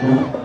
Show